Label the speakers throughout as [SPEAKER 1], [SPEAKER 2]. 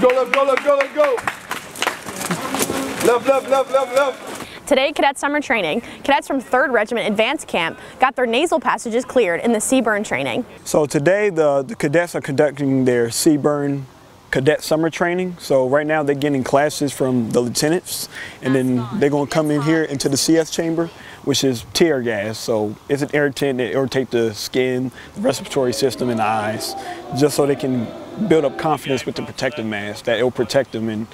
[SPEAKER 1] Go, left, go, left, go, left, go. Left, left, left, left, left.
[SPEAKER 2] Today, cadet summer training, cadets from 3rd Regiment Advanced Camp got their nasal passages cleared in the CBRN training.
[SPEAKER 3] So today, the, the cadets are conducting their CBRN cadet summer training. So right now they're getting classes from the lieutenants and then they're going to come in here into the CS chamber, which is tear gas. So it's an irritant that irritate the skin, the respiratory system, and the eyes, just so they can build up confidence with the protective mask that it'll protect them in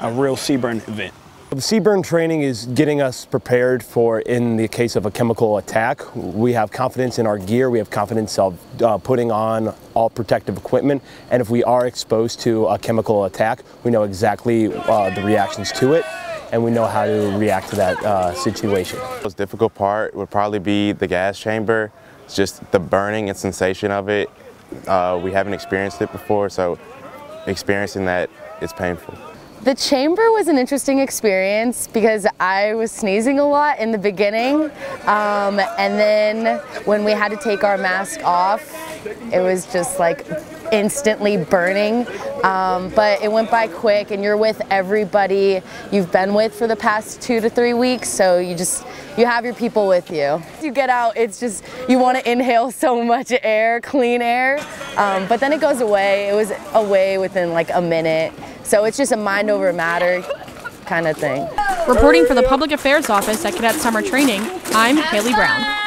[SPEAKER 3] a real CBRN event.
[SPEAKER 4] The CBRN training is getting us prepared for in the case of a chemical attack. We have confidence in our gear, we have confidence of uh, putting on all protective equipment, and if we are exposed to a chemical attack, we know exactly uh, the reactions to it and we know how to react to that uh, situation.
[SPEAKER 5] The most difficult part would probably be the gas chamber, it's just the burning and sensation of it. Uh, we haven't experienced it before, so experiencing that is painful.
[SPEAKER 6] The chamber was an interesting experience because I was sneezing a lot in the beginning um, and then when we had to take our mask off it was just like instantly burning. Um, but it went by quick and you're with everybody you've been with for the past two to three weeks so you just you have your people with you. You get out it's just you want to inhale so much air clean air. Um, but then it goes away it was away within like a minute so it's just a mind over matter kind of thing.
[SPEAKER 7] Reporting for the Public Affairs Office at Cadet Summer Training, I'm Haley Brown.